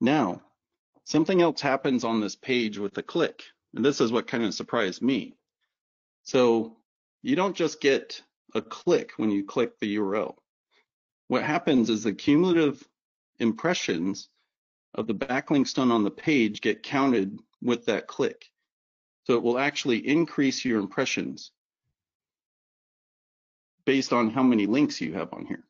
Now, something else happens on this page with a click, and this is what kind of surprised me. So you don't just get a click when you click the URL. What happens is the cumulative impressions of the backlinks done on the page get counted with that click. So it will actually increase your impressions based on how many links you have on here.